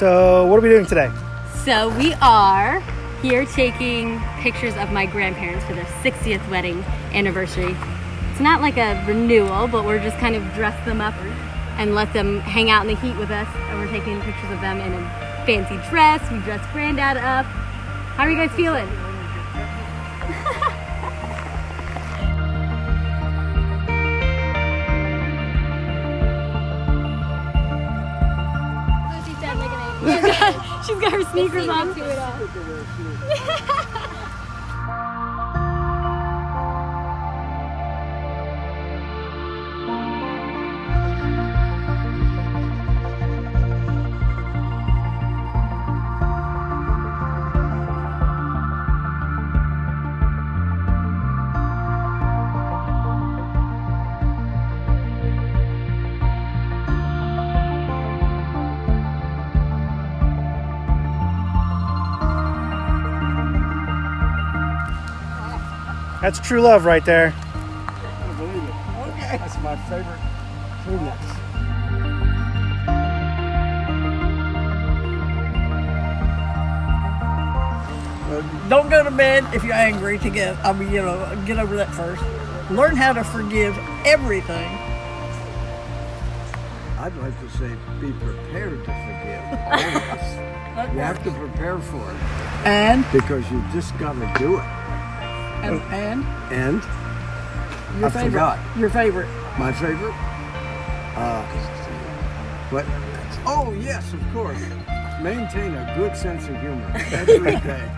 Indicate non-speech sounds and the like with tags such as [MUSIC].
So, what are we doing today? So we are here taking pictures of my grandparents for their 60th wedding anniversary. It's not like a renewal, but we're just kind of dress them up and let them hang out in the heat with us. And we're taking pictures of them in a fancy dress. We dressed granddad up. How are you guys feeling? [LAUGHS] [LAUGHS] She's got her sneakers on. [LAUGHS] That's true love right there. I believe it. That's my favorite Kleenex. Don't go to bed if you're angry to get, I mean, you know, get over that first. Learn how to forgive everything. I'd like to say be prepared to forgive. Always. [LAUGHS] you have to prepare for it And, because you just got to do it. And, and And your I favorite. forgot. Your favorite. my favorite, uh, what? Oh yes, of course. Maintain a good sense of humor every [LAUGHS] day.